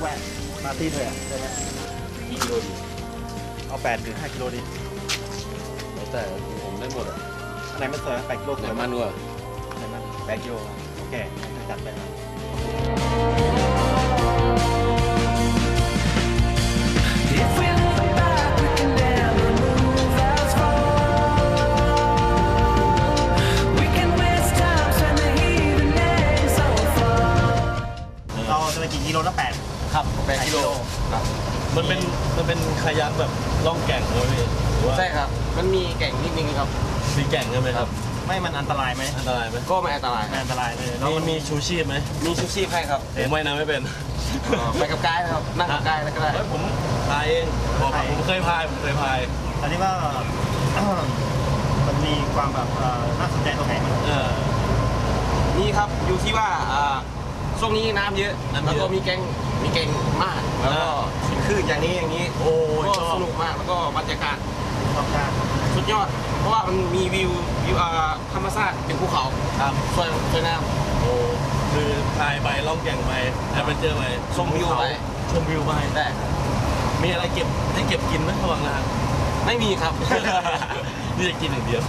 แวะมาที่เลยอะได้ไหมกี่กิโลดีเอาแปดหรือห้ากิโลดีแล้วแต่ผมได้หมดอะอันไหนมันสวยแปดกิโลสไหนวยมันกว่าอันไหนมันแปดกิโลโอเคงั้นจะจัดไปนะ มันเป็นมันเป็นคายักแบบล่องแก่งเลยพี่หรือว่าใช่ครับ มันมีแก่งนิดนึงครับ มีแก่งใช่ไหมครับ ไม่มันอันตรายไหมอันตรายไหมก็ไม่อันตรายไม่อันตรายเลยแล้วมีมันมีชูชีพไหมมีชูชีพให้ครับผมว่ายน้ำไม่เป็นเอ่อไปกับไกด์นะครับนั่งกับไกด์แล้วก็ได้ เฮ้ยผมพายเองบอกผมเคยพายผมเคยพายอันนี้ว่า มันมีความแบบเอ่อน่าสนใจตรงไหนมั้งเออนี่ครับอยู่ที่ว่าอ่า ช่วงนี้น้ำเยอะน้ำเยอะ แล้วก็มีแกงมีแกงมาก แล้วก็อ่าคลื่นอย่างนี้อย่างนี้โอ้ยก็ชอบสนุกมากแล้วก็บรรยากาศรอบข้างสุดยอด เพราะว่ามันมีวิววิวอ่าธรรมชาติเป็นภูเขาครับสวยสวยงาม โอ้คือพายไปล่องแก่งไปแอดเวนเจอร์ไปชมวิวไป ชมวิวไปแต่มีอะไรเก็บให้เก็บกินไหมระหว่างทางไม่มีครับ นี่จะกินอย่างเดียว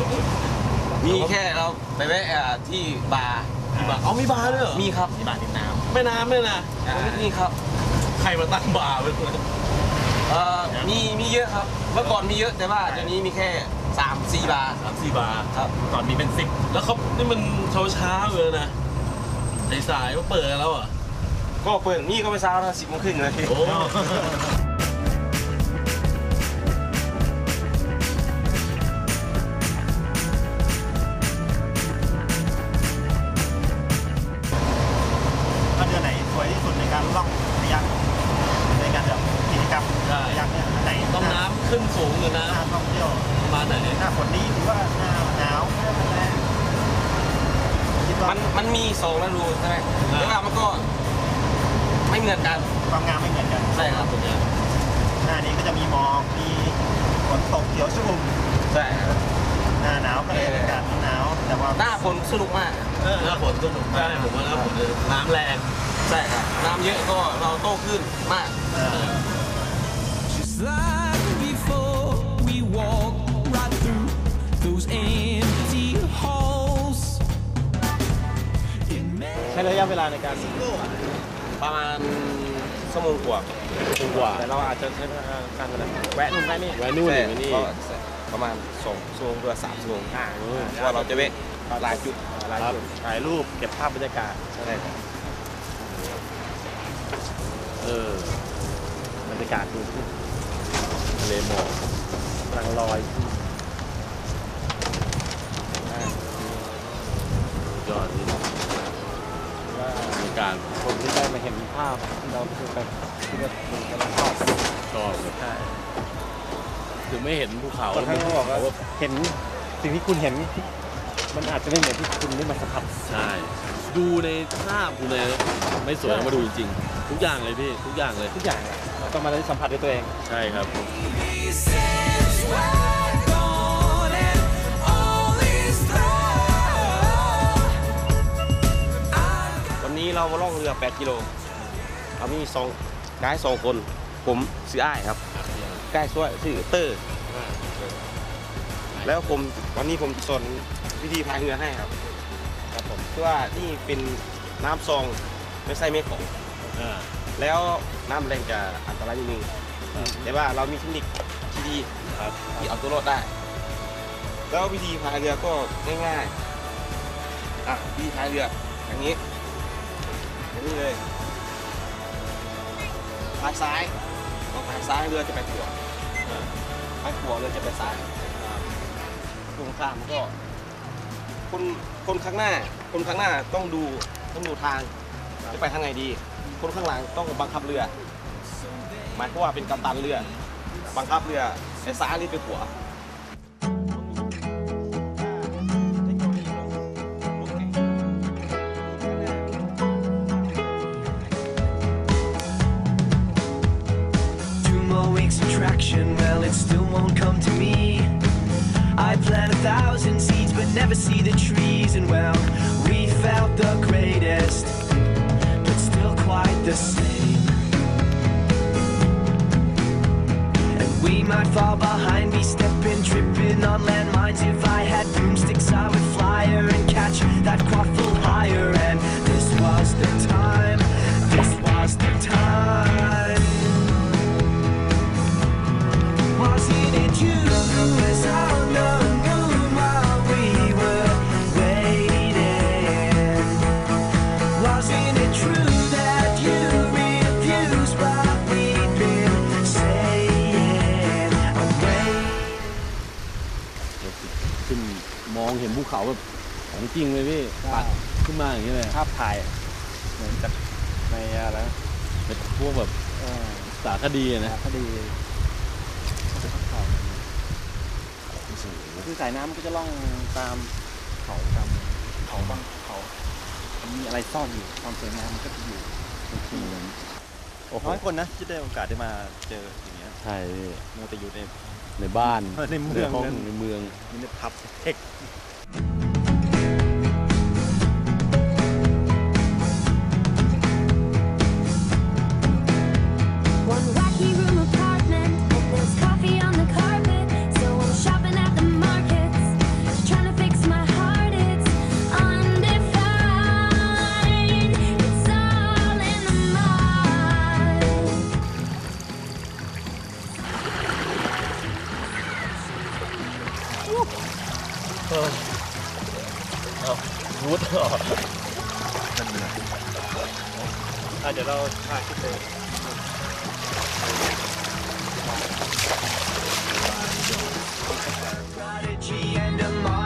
มีแค่เราไปแวะอ่าที่บาร์ มีบาร์เอามีบาร์ด้วยเหรอมีครับที่บ้านริมน้แม่น้ำเนี่ยนะมีครับใครมาตั้งบาร์ไว้ตรงนั้นเอ่อมีมีเยอะครับ เมื่อก่อนมีเยอะแต่ว่าเดี๋ยวนี้มีแค่สามสี่บาร์สามสี่บาร์ครับำก่อนมีเป็นสิบแล้วเขานี่มันเช้าเช้าๆเลยนะสายๆก็เปิดกันแล้วอะก็เปิดนี่ก็ไปเช้านะสิบโมงครึ่งเลยโอ้ มันมันมีสองฤดูใช่ไหมแต่ว่ามันก็ไม่เหมือนกัน ความงามไม่เหมือนกันใช่ครับตรงเนี้ยหน้านี้ก็จะมีหมอกมีฝนตกเขียวชุ่มใช่ครับหน้าหนาวก็เลยอากาศหนาว แต่ว่าหน้าฝนสนุกมากเออหน้าฝนก็หนุกได้ผมว่าหน้าฝนเนี่ยน้ำแรงใช่ครับน้ำเยอะก็เราโตขึ้นมากเออ Just like ช้ระยะเวลาในการประมาณชั่วโมงกว่าถูกกว่า แต่เราอาจจะใช้การแวะนู่นแวะนี่ไว้นู่นอย่างนี้ก็ประมาณสองชั่วโมงหรือสามชั่วโมงอ่าเพราะว่าเราจะเวะหลายจุดหลายจุดถ่ายรูปเก็บภาพบรรยากาศใช่ครับเออบรรยากาศดูขึ้นทะเลหมอกกำลังลอยขึ้นยอดนี่ว่าบรรยา กาศผมที่ได้มาเห็นภาพที่เราคือแบบที่เรากำลังชอบชอบเลยใช่คือไม่เห็นภูเขาบางครั้งเขาบอกว่าเห็นสิ่งที่คุณเห็น มันอาจจะไม่เหมือนที่คุณได้มาสัมผัสใช่ ดูในภาพดูในไม่สวยเอามาดูจริงๆทุกอย่างเลยพี่ทุกอย่างเลยทุกอย่างอะเราต้องมาได้สัมผัสด้วยตัวเอง ใช่ครับ นนี้เรามาล่องเรือ 8 กิโลเรามีสองกายสองคน ผมซื้ออ้ายครับกายช่วยชื่อเตอร์ แล้วผมวันนี้ผมจะสอนวิธีพายเรือให้ครับครับผมเพื่อว่านี่เป็นน้ำซองไม่ใช่เมฆของอ่าแล้วน้ำแรงจะอันตรายนิดนึงแต่ว่าเรามีเทคนิคที่ดีครับที่เอาตัวรอดได้ แล้ววิธีพายเรือก็ง่ายๆอะวิธีพายเรืออย่างนี้อย่าง นี้เลยพายซ้ายต้องพายซ้ายเรือจะไปขวาพายขวาเรือจะไปซ้ายตรงข้ามก็คนคนข้างหน้า คนข้างหน้าต้องดูต้องดูทางจะไปทางไหนดี คนข้างหลังต้องบังคับเรือ หมายความว่าเป็นกัปตันเรือ บังคับเรือไอ้ซ้ายหรือไปขวา two more weeks of traction, well, it still won't come to me. I plant a thousand seeds, but never see the trees, and well, we felt the greatest, but still quite the same. And we might fall behind me, stepping, tripping on landmines. If I had broomsticks, I would fly her and catch that quaffle higher. And this was the time, องเห็นภูเขาแบบของจริงเลยพี่ปัดขึ้นมาอย่างนี้เลยภาพถ่ายเหมือนจากในอะไรนะเป็นพวกแบบเออสารคดีอะนะคดีคือสายน้ำมันก็จะล่องตามเขาตามเขาบางเขามีอะไรซ่อนอยู่ความสวยงามมันก็จะอยู่ในที่นั้นโอ้โหน้อยคนนะที่ได้โอกาสได้มาเจออย่างเงี้ยใช่พี่มัวแต่อยู่ใน ในบ้านในเมืองห้องนั้นในเมืองมีในพับเทค วุฒเหรออะเดี๋ยวเราถ่ายคลิปเลย Prodigy and a modern